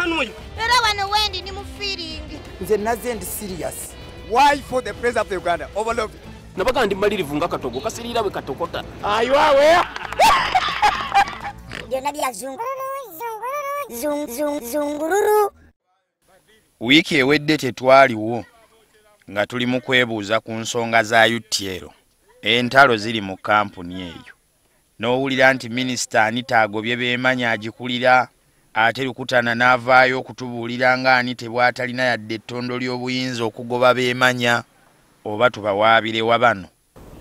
hanoyo era wano wendi ni mu fiiringi nze nazze ndi sirias Why for the president of the Uganda? Overload? nabaga ndi malirivu nga katogo kasirira bwe katokota. Byonna bya zungururu. Wiiki ewedde tetwaliwo nga tuli mu kwebuuza ku nsonga za utl entalo ziri mu kampuni eyo. N'owulira nti minisita anita agobye beemanya agikulira ate lukutana n'avaayo okutubuulira nga ani tebwatalina yadde ettondo ly'obuyinza okugoba beemanya oba tubawaabirewa bano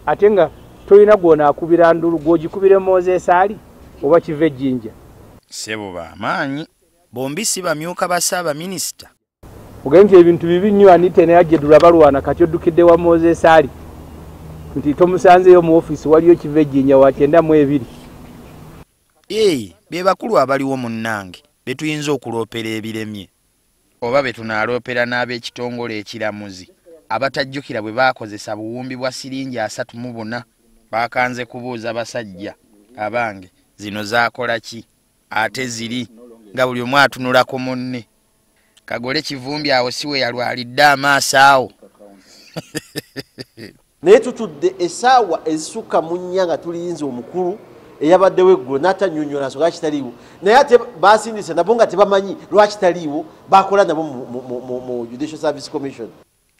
ate nga tolina gwonaakubira ndulu gwogikubire moses ali oba kiva ejjinja? Ssebo b'amaanyi bombi si bamyuka ba ssaabaminisita ogaye nti ebintu bibi nnyo anite naye ajedula balwana kati oddukidde wa moses ali? Nti tomusanzeyo mu ofiisi waliyo kiva ejjinja wa kyenda mu ebiri. Ee be bakulu abaliwo munnange be tuyinza okuloopera ebiremye. Oba be tunaaloopera n'ab'ekitongole ekiramuzi. Abatajjukira bwe baakozesa buwumbi bwa siringi asatu mu buna baakanze kubuuza basajja abange zino zaakola ki? Ate ziri nga buli omu atunulako munne. Kagole kivumbi awo si we yalwalidde amaaso awo. Naye tutudde essaawa ezisukka mu nnya nga tuliyinza omukulu eyabaddewo eggulo n'atanyonyola nsonga kitaliiwo. Naye ate basindise nabo nga tebamanyi lwakitaliiwo bakola nabo mu- judicial service commission.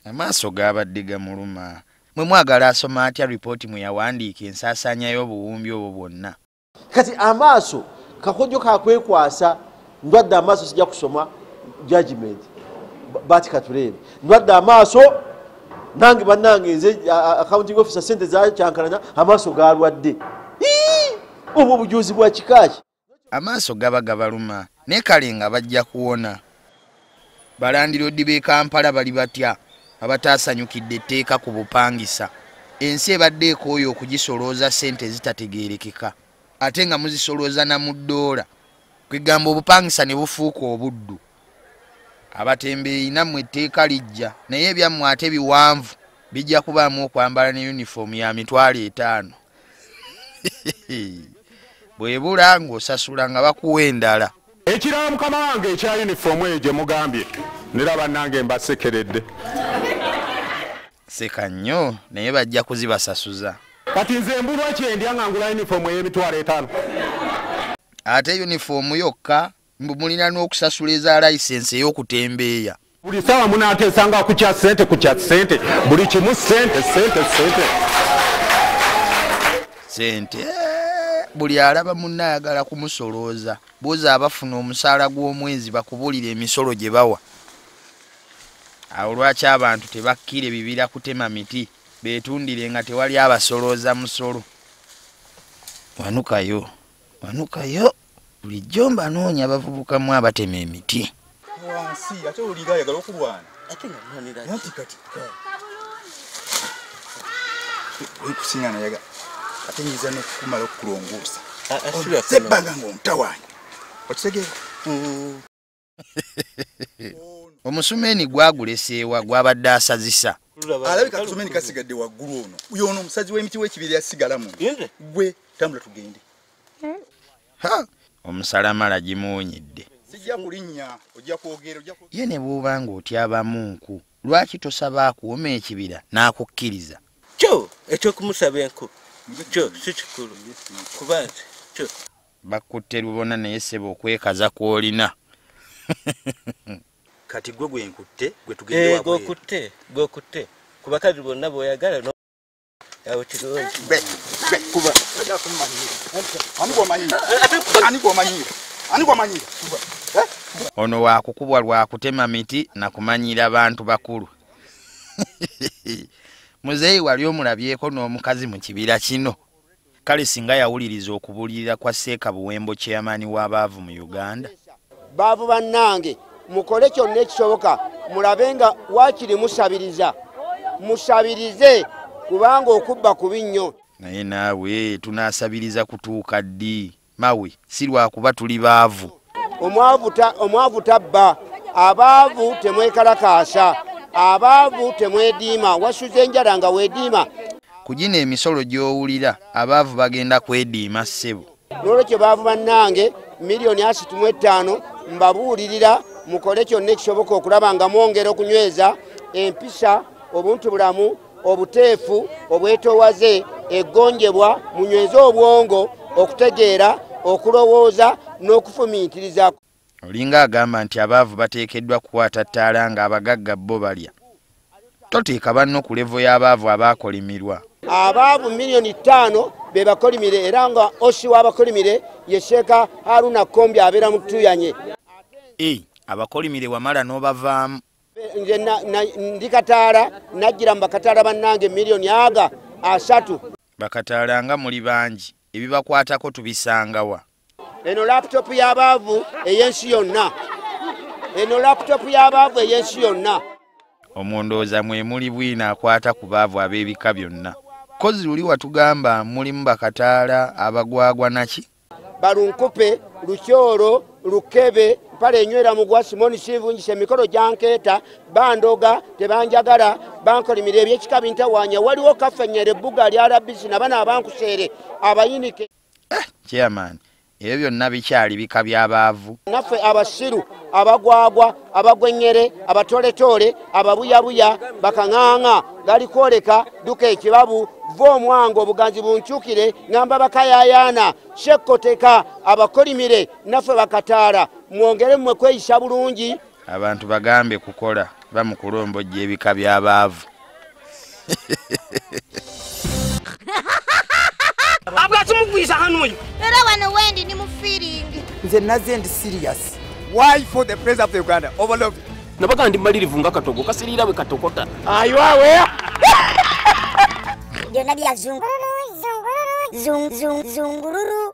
Amaaso gaabadde gamuluma. Mwe mwagala asoma atya ripooti mwe yawandiika ensaasaanya y'obuwumbi obwo bwonna? Kati amaaso kakodyo kakwekwasa ndwadde amaaso sijja kusoma judgment Ba- bati katuleebe ndwadde amaaso nange bannange nze accounting officer sente zakyankalanya amaaso galwadde! Obwo obujuzi bwa kikaaki amaaso gaba gabaluma naye kale nga bajja kuwona. Balandiroodi b'e kampala bali batya? Abataasanyukidde etteeka ku bupangisa. Ensi ebadde ekooyo okugisolooza ssente ezitategeerekeka ate nga muzisolooza na mu ddoola kwegamba obupangisa ne bufuuka obuddu. Abatembeeyi nammwe etteeka lijja naye ebyammwe ate biwanvu bijja kubaamu okwambala ne yunifoomu ya mitwalo etaano bwebula ng'osasula nga bakuwa endala. Ekirala mukama wange ekya yunifoomu eyo gye mugambye. Nera bannange mbasekeredde seka nnyo naye bajja kuzibasasuza. Kati nze mbulwa kyendya nga ngula yunifoomu ey'emitwalo etaano? Ate yunifoomu yokka mbu mulina n'okusasula eza layisensi ey'okutembeeya. Buli saawa munaateesanga ku kya sente ku kya sente buli kimu sente sente sente sente buli alaba munne ayagala kumusolooza buuza abafuna omusaala gw'omwezi bakubulira emisolo gye bawa. Awo lwaki abantu tebakkira ebibira kutema miti beetundire nga tewali abasolooza musolo? Wanukayo wanukayo bulijjo mbanoonya bavubukamu abatema emiti. Wansi ate oliga ayagala okulwana? Anti kati kusinga nayaga ate nyinza nokumala okukulongoosa sebbanga ngaomutawaanya okitegeera omusumeeni gwaguleseewa gwabadde asazisa. Alabika tusomeni kasigadde waggulu ono. Yono omusazi w'emiti w'ekibiri yasigalamu gwe tambula tugende. Ha! Omusalamala gimuwonyedde sijja kulinnya ojja kwogera ye ne bw'oba ng'otyabamu nku lwaki tosaba akuuma ekibira n'akukkiriza? Kyo ekyokumusaba enku kyo si kikulu kuba nti kyo bakutte lubona naye seba okwekaza kw'olina. Kati gwe gwenkutte gwe Eh, gwokutte gwokutte ku bakazi bonna boyagala awo kirungi. Kuba. Ani gwomanyira ani ani gwomanyira ono waakukubwa lwakutema miti nakumanyira bantu bakulu muzeeyi wali omulabyeko n'omukazi mu kibira kino. Kale singa yawuliriza okubulirira kwa seeka buwembo kyeyamaani w'abaavu mu uganda. Baavu bannange mukole kyonna ekisoboka mulabe nga waakiri musabiriza. Musabirize kubanga okubba kubi nnyo. Naye naawe tunaasabiriza kutuuka ddi? Mawe si lwakuba tuli baavu. Omwavu tabba abaavu temwekalakaasa abaavu temwediima wasuza enjala nga weediima ku gino emisolo gy'owulira abaavu bagenda kwediima ssebo. N'olwekyo baavu bannange miliyoni asatu mu etaano mbabuulirira mukole kyonna ekisoboka okulaba nga mwongera okunyweza empisa obuntu bulamu obuteefu obwetoowaze eggonjebwa munyweze obwongo okutegeera okulowooza n'okufumiitiriza olinga agamba nti abaavu bateekeddwa kukwata ttaala ng'abagagga bo balya. Toteeka banno ku levo y'abaavu abaakolimirwa abaavu miliyoni ttaano be bakolimire era nga osi w'abakolimire ye sheeka haruna kombi abeera mu ttuyanye. E abakolimire wamala n'obavaamu. Nze ndi kataala najjira mu bakataala bannange miliyoni aga asatu. Bakataala nga muli bangi ebibakwatako tubisangawa eno laputopu y'abaavu ey'ensi yonna. Eno laputopu y'abaavu ey'ensi yonna. Omwondooza mwe muli bwina akwata ku baavu ab'ebika byonna. Kozi luli watugamba mulimu bakataala abagwagwa naki? Balunkupe lukyolo lukebe mpale enywera mugwa simoni sivunjisa emikolo gyankeeta bandoga tebanjagala bankolimira ebyekika bintawaanya waliwo kafenyera ebbuga lya rabisi nabana abankuseere abayinike. Chairman ebyo byonna bikyali bika by'abaavu naffe abasiru abagwagwa abagwenyere abatoletole ababuyabuya bakaŋaŋa galikwoleka duka ekibabu va omwango obuganzi bunkyukire ŋamba bakayayaana shekkoteka abakolimire naffe bakataala. Mwongere mmwe kweyisa bulungi. Abantu bagambe kukola bamukulombojja ebika by'abaavu abwasimugwisa hano oyo era wano wendi ni mu firingi nze naze ndi sirias why for the president of uganda? Overlook nabaga ndi malirivu nga katogo kasirira bwe katokota aywawe byonna bya zungururu zungururu zung- zung- zungururu